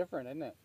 Different, isn't it?